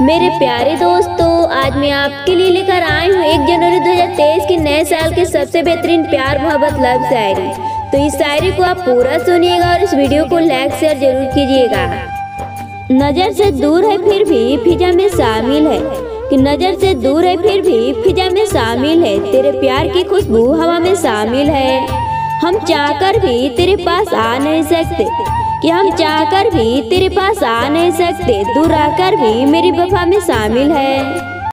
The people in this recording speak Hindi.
मेरे प्यारे दोस्तों, आज मैं आपके लिए लेकर आई हूँ एक जनवरी 2023 के नए साल के सबसे बेहतरीन प्यार, मोहब्बत, लव शायरी। तो इस शायरी को आप पूरा सुनिएगा और इस वीडियो को लाइक, शेयर ज़रूर कीजिएगा। नज़र से दूर है फिर भी फिजा में शामिल है। कि नज़र से दूर है फिर भी फिजा में शामिल है। तेरे प्यार की खुशबू हवा में शामिल है। हम चाहकर भी तेरे पास आ नहीं सकते। कि हम चाहकर भी तेरे पास आ नहीं सकते? दूर आकर भी मेरी वफा में शामिल है।